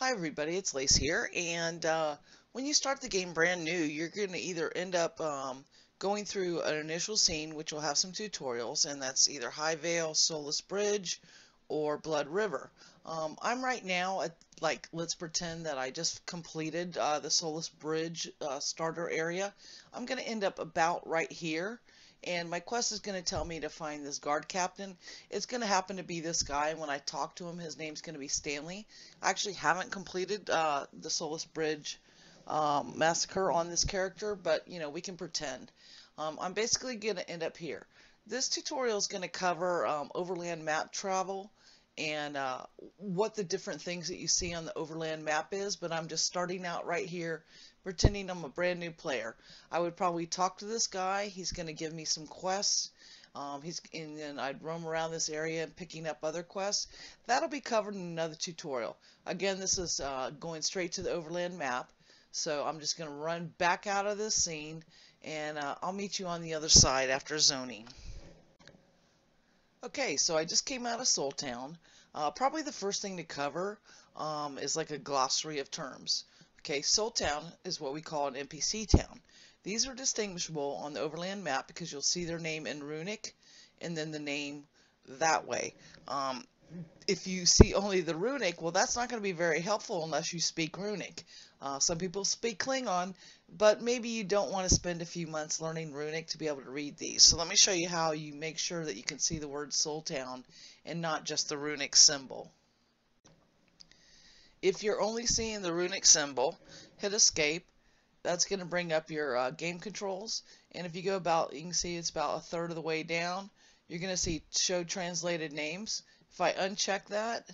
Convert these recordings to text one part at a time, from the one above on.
Hi everybody, it's Lace here, and uh, when you start the game brand new, you're going to either end up um, going through an initial scene, which will have some tutorials, and that's either Highvale, Solace Bridge, or Blood River. Um, I'm right now at, like, let's pretend that I just completed uh, the Solace Bridge uh, starter area. I'm going to end up about right here, and my quest is going to tell me to find this guard captain. It's going to happen to be this guy. When I talk to him, his name's going to be Stanley. I actually haven't completed uh, the Solace Bridge um, massacre on this character, but you know we can pretend. Um, I'm basically going to end up here. This tutorial is going to cover um, overland map travel and uh, what the different things that you see on the overland map is, but I'm just starting out right here pretending I'm a brand new player. I would probably talk to this guy. He's going to give me some quests. Um, he's and then I'd roam around this area and picking up other quests. That'll be covered in another tutorial. Again, this is uh, going straight to the overland map. So I'm just going to run back out of this scene and uh, I'll meet you on the other side after zoning. Okay, so I just came out of Soltown. Uh, probably the first thing to cover um, is like a glossary of terms. Okay, Soltown is what we call an NPC town. These are distinguishable on the overland map because you'll see their name in runic and then the name that way. Um, if you see only the runic, well, that's not going to be very helpful unless you speak runic. Uh, some people speak Klingon, but maybe you don't want to spend a few months learning runic to be able to read these. So let me show you how you make sure that you can see the word Soltown and not just the runic symbol. If you're only seeing the runic symbol, hit escape. That's going to bring up your uh, game controls. And if you go about, you can see it's about a third of the way down. You're going to see show translated names. If I uncheck that,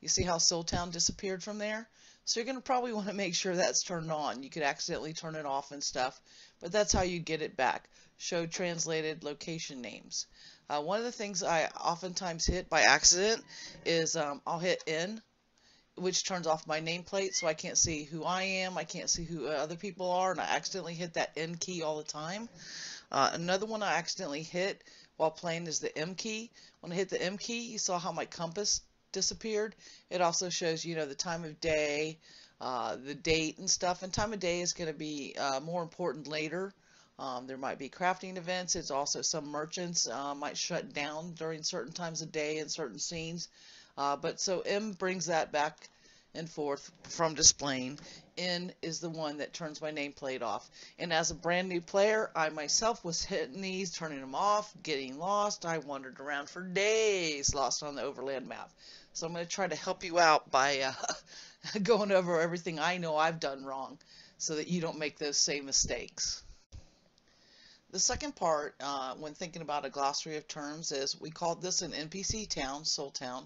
you see how Soltown disappeared from there? So you're going to probably want to make sure that's turned on. You could accidentally turn it off and stuff, but that's how you get it back. Show translated location names. Uh, one of the things I oftentimes hit by accident is um, I'll hit N which turns off my nameplate so I can't see who I am, I can't see who other people are, and I accidentally hit that N key all the time. Uh, another one I accidentally hit while playing is the M key. When I hit the M key, you saw how my compass disappeared. It also shows, you know, the time of day, uh, the date and stuff, and time of day is going to be uh, more important later. Um, there might be crafting events. It's also some merchants uh, might shut down during certain times of day in certain scenes. Uh, but so M brings that back and forth from displaying. N is the one that turns my nameplate off. And as a brand new player, I myself was hitting these, turning them off, getting lost. I wandered around for days lost on the overland map. So I'm going to try to help you out by uh, going over everything I know I've done wrong so that you don't make those same mistakes. The second part, uh, when thinking about a glossary of terms, is we called this an NPC town, Soltown.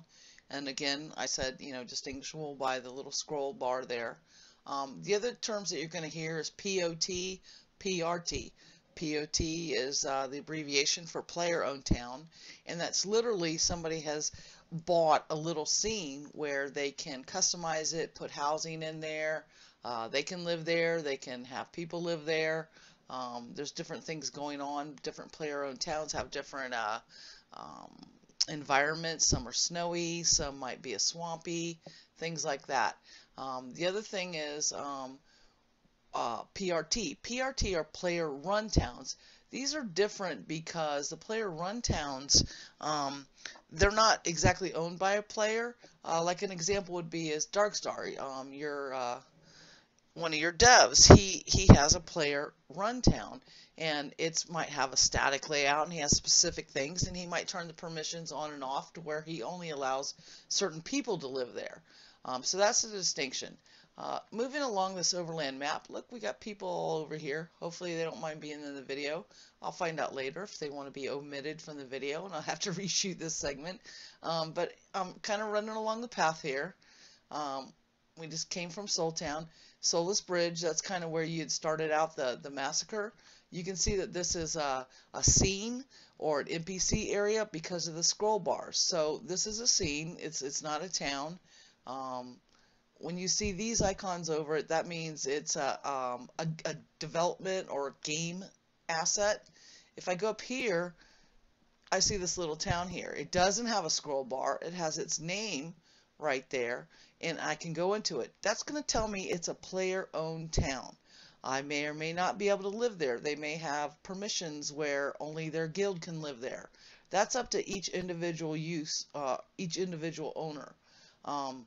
And again, I said, you know, distinguishable by the little scroll bar there. Um, the other terms that you're going to hear is POT, PRT. POT is uh, the abbreviation for player-owned town, and that's literally somebody has bought a little scene where they can customize it, put housing in there, uh, they can live there, they can have people live there. Um, there's different things going on. Different player-owned towns have different uh, um, environments. Some are snowy, some might be a swampy, things like that. Um, the other thing is um, uh, PRT. PRT are player run towns. These are different because the player run towns, um, they're not exactly owned by a player. Uh, like an example would be is Darkstar. Um, your uh, one of your devs, he he has a player run town, and it might have a static layout and he has specific things and he might turn the permissions on and off to where he only allows certain people to live there. Um, so that's the distinction. Uh, moving along this overland map, look, we got people all over here. Hopefully they don't mind being in the video. I'll find out later if they want to be omitted from the video and I'll have to reshoot this segment. Um, but I'm kind of running along the path here. Um, we just came from Soltown. Solace Bridge, that's kind of where you had started out the, the massacre. You can see that this is a, a scene or an NPC area because of the scroll bars. So this is a scene. It's it's not a town. Um, when you see these icons over it, that means it's a, um, a, a development or a game asset. If I go up here, I see this little town here. It doesn't have a scroll bar. It has its name right there and I can go into it. That's going to tell me it's a player owned town. I may or may not be able to live there. They may have permissions where only their guild can live there. That's up to each individual use, uh, each individual owner. Um,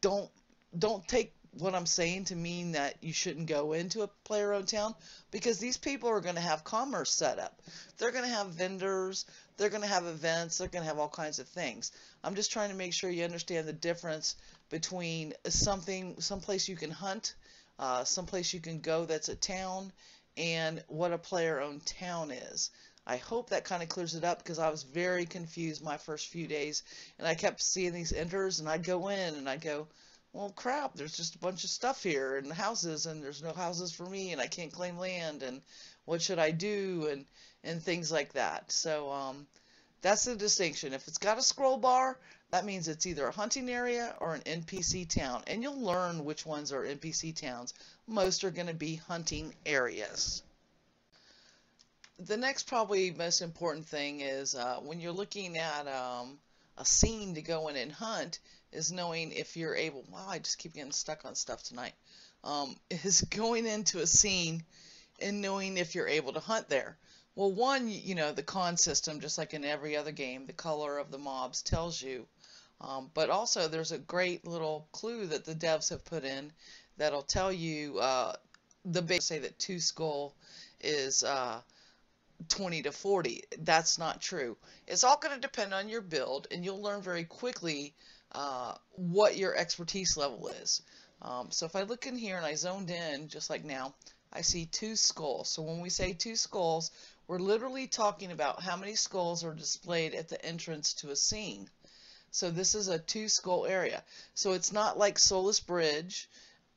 don't don't take what I'm saying to mean that you shouldn't go into a player owned town because these people are going to have commerce set up. They're going to have vendors, they're going to have events, they're going to have all kinds of things. I'm just trying to make sure you understand the difference between something, someplace you can hunt, uh, someplace you can go that's a town, and what a player owned town is. I hope that kind of clears it up because I was very confused my first few days and I kept seeing these enters and I'd go in and I'd go, well, crap, there's just a bunch of stuff here and houses, and there's no houses for me, and I can't claim land, and what should I do, and and things like that. So um, that's the distinction. If it's got a scroll bar, that means it's either a hunting area or an NPC town, and you'll learn which ones are NPC towns. Most are going to be hunting areas. The next, probably most important thing is uh, when you're looking at um, a scene to go in and hunt is knowing if you're able. Wow, I just keep getting stuck on stuff tonight. Um, is going into a scene and knowing if you're able to hunt there. Well, one, you know, the con system, just like in every other game, the color of the mobs tells you. Um, but also, there's a great little clue that the devs have put in that'll tell you uh, the base. Say that two skull is uh, 20 to 40. That's not true. It's all going to depend on your build, and you'll learn very quickly uh, what your expertise level is. Um, so if I look in here and I zoned in, just like now, I see two skulls. So when we say two skulls, we're literally talking about how many skulls are displayed at the entrance to a scene. So this is a two skull area. So it's not like Solace Bridge.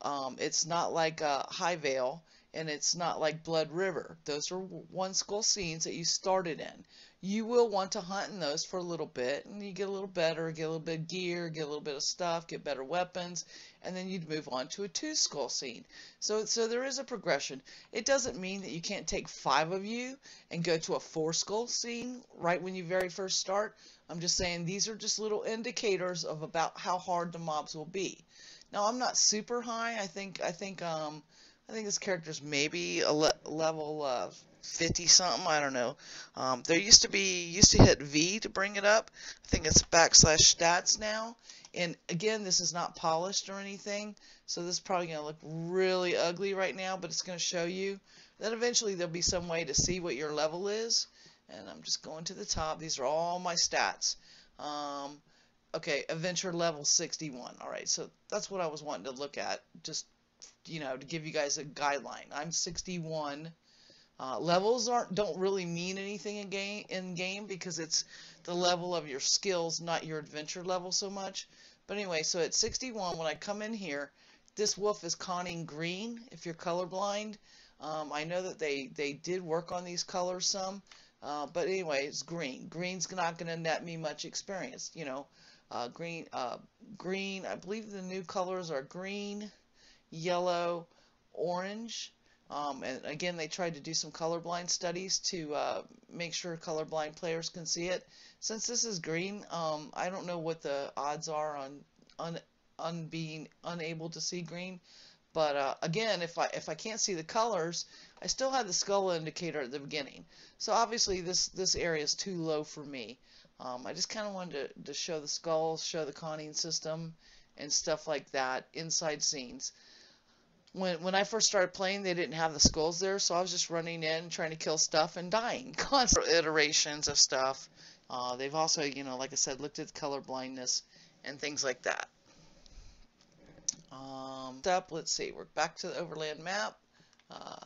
Um, it's not like uh, Highvale and it's not like Blood River. Those are one skull scenes that you started in. You will want to hunt in those for a little bit, and you get a little better, get a little bit of gear, get a little bit of stuff, get better weapons, and then you'd move on to a two skull scene. So, so there is a progression. It doesn't mean that you can't take five of you and go to a four skull scene right when you very first start. I'm just saying these are just little indicators of about how hard the mobs will be. Now, I'm not super high. I think I think um, I think this character's maybe a le level of 50 something. I don't know. Um, there used to be used to hit V to bring it up. I think it's backslash stats now. And again, this is not polished or anything, so this is probably going to look really ugly right now. But it's going to show you that eventually there'll be some way to see what your level is. And I'm just going to the top. These are all my stats. Um, okay, adventure level 61. All right, so that's what I was wanting to look at. Just you know, to give you guys a guideline. I'm 61. Uh, levels aren't don't really mean anything in game in game because it's the level of your skills, not your adventure level so much. But anyway, so at 61, when I come in here, this wolf is conning green. If you're colorblind, um, I know that they they did work on these colors some, uh, but anyway, it's green. Green's not going to net me much experience. You know, uh, green, uh, green. I believe the new colors are green yellow, orange. Um, and again, they tried to do some colorblind studies to uh, make sure colorblind players can see it. Since this is green, um, I don't know what the odds are on un, un being unable to see green. But uh, again, if I if I can't see the colors, I still have the skull indicator at the beginning. So obviously this this area is too low for me. Um, I just kind of wanted to, to show the skulls, show the conning system, and stuff like that inside scenes when when I first started playing, they didn't have the skulls there, so I was just running in, trying to kill stuff, and dying. Constant iterations of stuff. Uh, they've also, you know, like I said, looked at color blindness and things like that. Um, up, let's see, we're back to the overland map. Uh,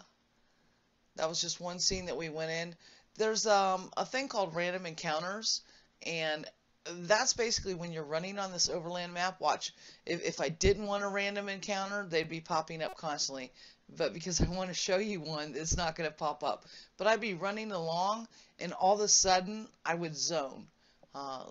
that was just one scene that we went in. There's um, a thing called random encounters, and that's basically when you're running on this overland map. Watch, if, if I didn't want a random encounter, they'd be popping up constantly. But because I want to show you one, it's not going to pop up. But I'd be running along, and all of a sudden, I would zone. Uh,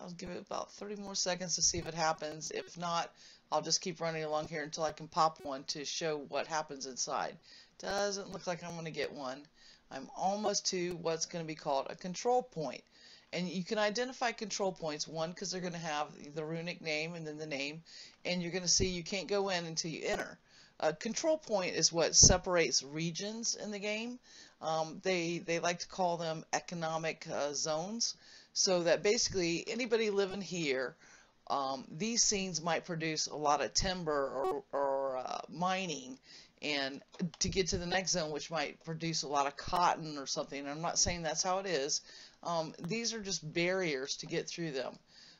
I'll give it about 30 more seconds to see if it happens. If not, I'll just keep running along here until I can pop one to show what happens inside. Doesn't look like I'm going to get one. I'm almost to what's going to be called a control point. And you can identify control points, one, because they're going to have the runic name and then the name, and you're going to see you can't go in until you enter. A control point is what separates regions in the game. Um, they, they like to call them economic uh, zones, so that basically anybody living here, um, these scenes might produce a lot of timber or, or uh, mining, and to get to the next zone, which might produce a lot of cotton or something. I'm not saying that's how it is. Um, these are just barriers to get through them.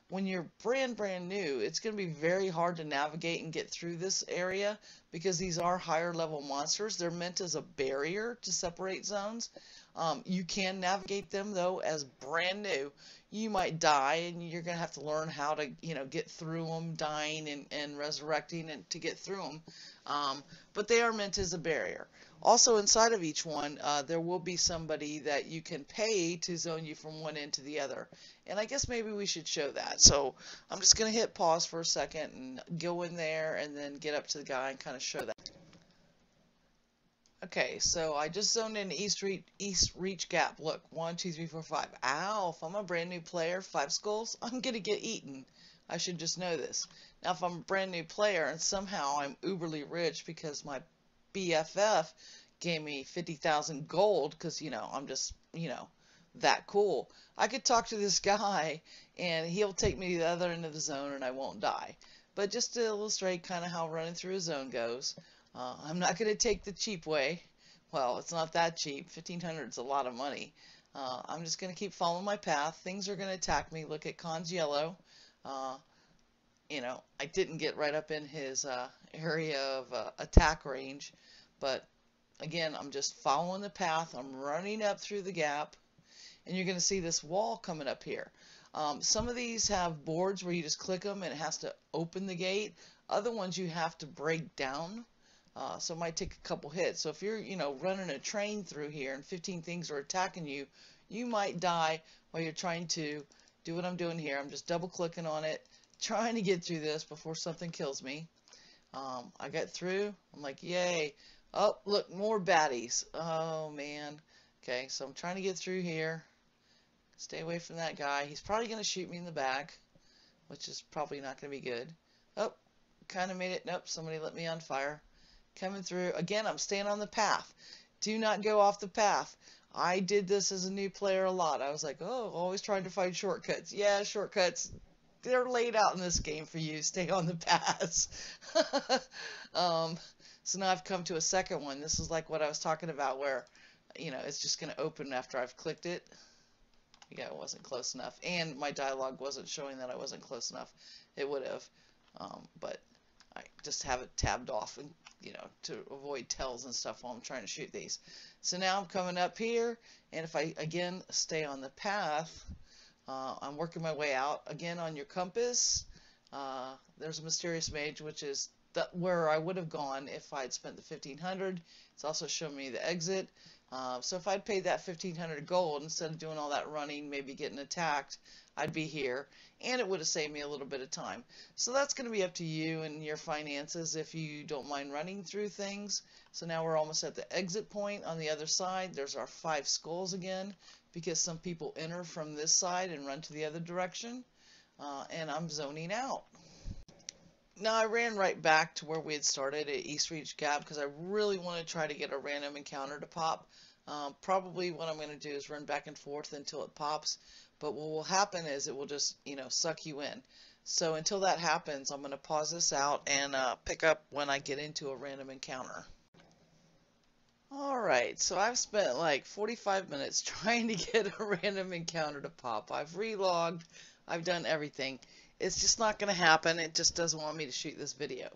When you're brand, brand new, it's going to be very hard to navigate and get through this area because these are higher level monsters. They're meant as a barrier to separate zones. Um, you can navigate them though as brand new. You might die and you're going to have to learn how to, you know, get through them, dying and, and resurrecting and to get through them. Um, but they are meant as a barrier. Also inside of each one, uh, there will be somebody that you can pay to zone you from one end to the other. And I guess maybe we should show that. So I'm just going to hit pause for a second and go in there and then get up to the guy and kind of show that. Okay, so I just zoned in East Reach, East Reach Gap. Look, one, two, three, four, five. Ow, if I'm a brand new player, five skulls, I'm going to get eaten. I should just know this. Now, if I'm a brand new player and somehow I'm uberly rich because my BFF gave me 50,000 gold because, you know, I'm just, you know, that cool. I could talk to this guy and he'll take me to the other end of the zone and I won't die. But just to illustrate kind of how running through a zone goes, uh, I'm not going to take the cheap way. Well, it's not that cheap. 1500 is a lot of money. Uh, I'm just going to keep following my path. Things are going to attack me. Look at Khan's yellow. Uh, you know, I didn't get right up in his uh, area of uh, attack range, but again, I'm just following the path. I'm running up through the gap, and you're going to see this wall coming up here. Um, some of these have boards where you just click them and it has to open the gate. Other ones you have to break down. Uh, so it might take a couple hits. So if you're, you know, running a train through here and 15 things are attacking you, you might die while you're trying to do what I'm doing here. I'm just double clicking on it, trying to get through this before something kills me. Um, I got through. I'm like, yay. Oh, look, more baddies. Oh, man. Okay, so I'm trying to get through here. Stay away from that guy. He's probably going to shoot me in the back, which is probably not going to be good. Oh, kind of made it. Nope, somebody lit me on fire. Coming through. Again, I'm staying on the path. Do not go off the path. I did this as a new player a lot. I was like, oh, always trying to find shortcuts. Yeah, shortcuts, they're laid out in this game for you. Stay on the paths. um, so now I've come to a second one. This is like what I was talking about where, you know, it's just going to open after I've clicked it. Yeah, it wasn't close enough. And my dialogue wasn't showing that I wasn't close enough. It would have. Um, but I just have it tabbed off and you know to avoid tells and stuff while I'm trying to shoot these. So now I'm coming up here and if I again stay on the path uh, I'm working my way out again on your compass. Uh, there's a mysterious mage which is the, where I would have gone if I'd spent the 1500 it's also showing me the exit. Uh, so if I'd paid that 1500 gold instead of doing all that running maybe getting attacked I'd be here and it would have saved me a little bit of time. So that's going to be up to you and your finances if you don't mind running through things. So now we're almost at the exit point on the other side. There's our five skulls again because some people enter from this side and run to the other direction. Uh, and I'm zoning out. Now I ran right back to where we had started at East Reach Gap because I really want to try to get a random encounter to pop. Um, probably what I'm going to do is run back and forth until it pops. But what will happen is it will just, you know, suck you in. So until that happens, I'm going to pause this out and uh, pick up when I get into a random encounter. Alright, so I've spent like 45 minutes trying to get a random encounter to pop. I've relogged, I've done everything. It's just not going to happen. It just doesn't want me to shoot this video.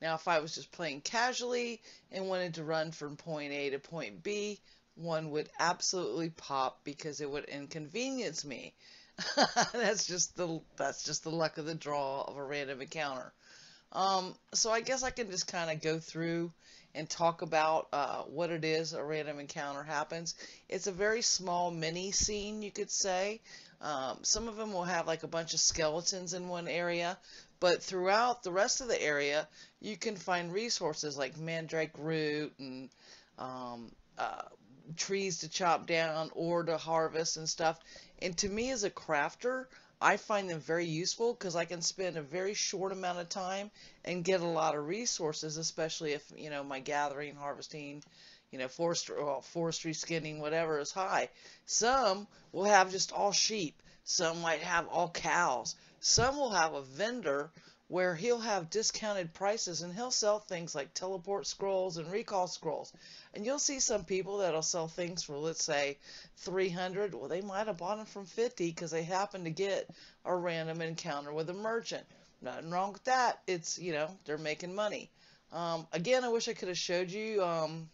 Now, if I was just playing casually and wanted to run from point A to point B, one would absolutely pop because it would inconvenience me. that's just the that's just the luck of the draw of a random encounter. Um, so I guess I can just kind of go through and talk about uh, what it is a random encounter happens. It's a very small mini scene, you could say. Um, some of them will have like a bunch of skeletons in one area, but throughout the rest of the area, you can find resources like mandrake root and um, uh, trees to chop down or to harvest and stuff. And to me as a crafter, I find them very useful because I can spend a very short amount of time and get a lot of resources, especially if, you know, my gathering, harvesting, you know, forestry, well, forestry skinning, whatever is high. Some will have just all sheep. Some might have all cows. Some will have a vendor where he'll have discounted prices and he'll sell things like teleport scrolls and recall scrolls. And you'll see some people that'll sell things for, let's say, 300. Well, they might have bought them from 50 because they happen to get a random encounter with a merchant. Nothing wrong with that. It's, you know, they're making money. Um, again, I wish I could have showed you um,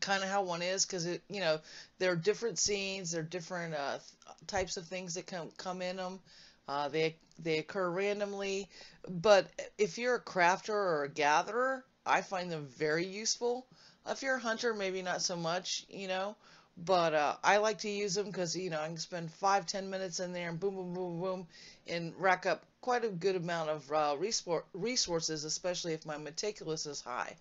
kind of how one is because it, you know, there are different scenes, there are different uh, types of things that come come in them. Uh, they they occur randomly, but if you're a crafter or a gatherer, I find them very useful. If you're a hunter, maybe not so much, you know. But uh, I like to use them because you know I can spend five ten minutes in there and boom boom boom boom and rack up quite a good amount of uh, resources, especially if my meticulous is high.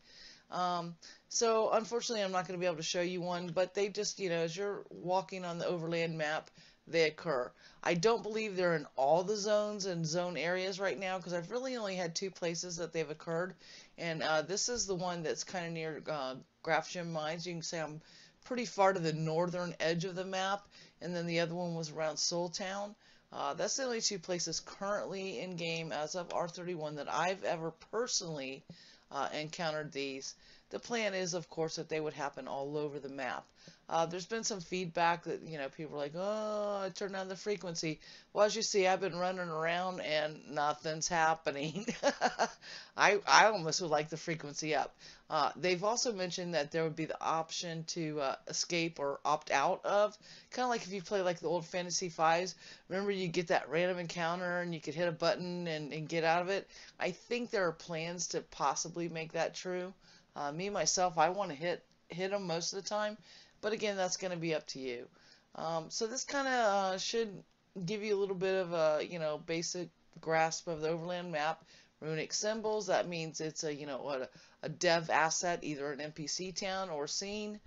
Um, so unfortunately, I'm not going to be able to show you one, but they just you know as you're walking on the overland map, they occur. I don't believe they're in all the zones and zone areas right now because I've really only had two places that they've occurred. And uh, this is the one that's kind of near uh, Graff Gem Mines. You can say I'm pretty far to the northern edge of the map. And then the other one was around Soltown. Uh, that's the only two places currently in game as of R31 that I've ever personally uh, encountered these. The plan is, of course, that they would happen all over the map. Uh, there's been some feedback that, you know, people are like, oh, I turned down the frequency. Well, as you see, I've been running around and nothing's happening. I, I almost would like the frequency up. Uh, they've also mentioned that there would be the option to uh, escape or opt out of. Kind of like if you play like the old Fantasy Fives. Remember you get that random encounter and you could hit a button and, and get out of it? I think there are plans to possibly make that true. Uh, me, myself, I want to hit hit them most of the time but again, that's going to be up to you. Um, so this kind of uh, should give you a little bit of a, you know, basic grasp of the overland map. Runic symbols, that means it's a, you know, a, a dev asset, either an NPC town or scene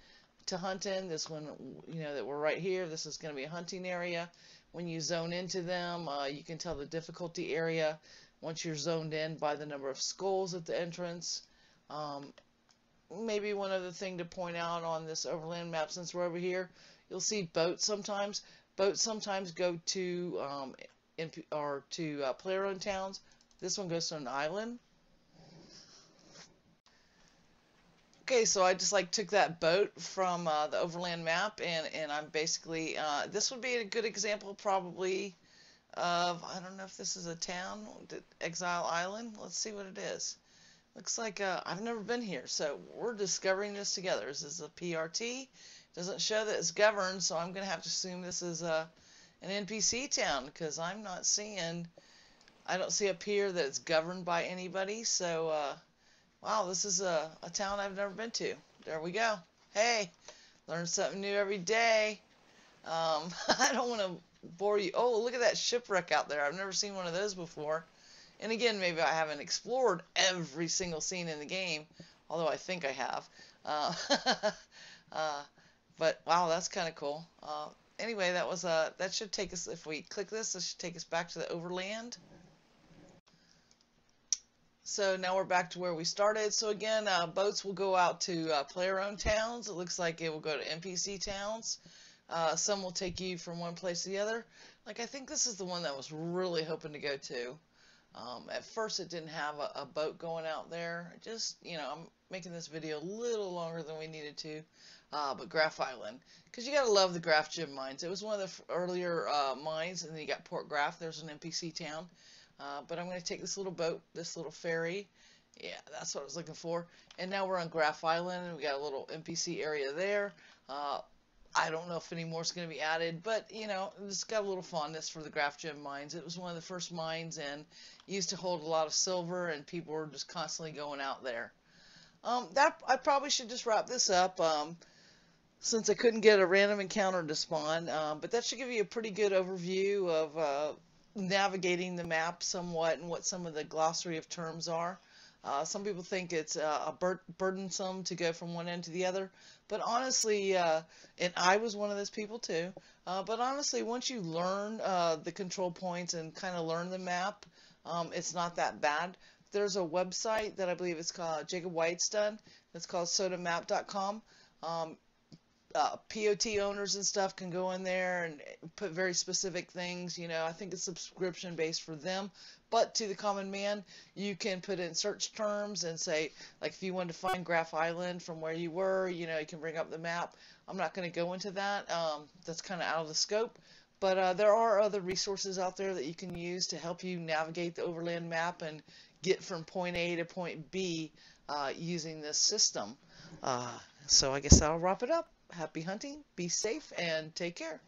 to hunt in. This one, you know, that we're right here, this is going to be a hunting area. When you zone into them, uh, you can tell the difficulty area once you're zoned in by the number of skulls at the entrance. Um, maybe one other thing to point out on this overland map since we're over here, you'll see boats sometimes. Boats sometimes go to um, in, or to uh, player-owned towns. This one goes to an island. Okay, so I just like took that boat from uh, the overland map, and and I'm basically uh, this would be a good example probably of I don't know if this is a town, Exile Island. Let's see what it is. Looks like uh, I've never been here, so we're discovering this together. This is a PRT. Doesn't show that it's governed, so I'm going to have to assume this is a, uh, an NPC town because I'm not seeing, I don't see a pier that's governed by anybody. So, uh, wow, this is a, a town I've never been to. There we go. Hey, learn something new every day. Um, I don't want to bore you. Oh, look at that shipwreck out there. I've never seen one of those before. And again, maybe I haven't explored every single scene in the game, although I think I have. Uh, uh, but wow, that's kind of cool. Uh, anyway, that was uh, that should take us. If we click this, this should take us back to the overland. So now we're back to where we started. So again, uh, boats will go out to uh, player-owned towns. It looks like it will go to NPC towns. Uh, some will take you from one place to the other. Like I think this is the one that I was really hoping to go to. Um, at first it didn't have a, a, boat going out there. Just, you know, I'm making this video a little longer than we needed to. Uh, but Graff Island. Because you got to love the Graff Gem mines. It was one of the earlier uh, mines, and then you got Port Graff. There's an NPC town. Uh, but I'm going to take this little boat, this little ferry. Yeah, that's what I was looking for. And now we're on Graff Island, and we got a little NPC area there. I don't know if any more is going to be added, but you know, it's got a little fondness for the Graff Gem mines. It was one of the first mines and used to hold a lot of silver, and people were just constantly going out there. Um, that I probably should just wrap this up um, since I couldn't get a random encounter to spawn, um, but that should give you a pretty good overview of uh, navigating the map somewhat and what some of the glossary of terms are. Uh, some people think it's uh, a bur burdensome to go from one end to the other, But honestly, uh, and I was one of those people too. Uh, but honestly, once you learn uh, the control points and kind of learn the map, um, it's not that bad. There's a website that I believe it's called Jacob White's done. It's called sotamap.com. Um, uh, POT owners and stuff can go in there and put very specific things. You know, I think it's subscription based for them. But to the common man, you can put in search terms and say, like, if you wanted to find Graff Island from where you were, you know, you can bring up the map. I'm not going to go into that. Um, that's kind of out of the scope. But uh, there are other resources out there that you can use to help you navigate the overland map and get from point A to point B uh, using this system. Uh, so I guess that'll wrap it up. Happy hunting, be safe, and take care.